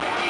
Bye.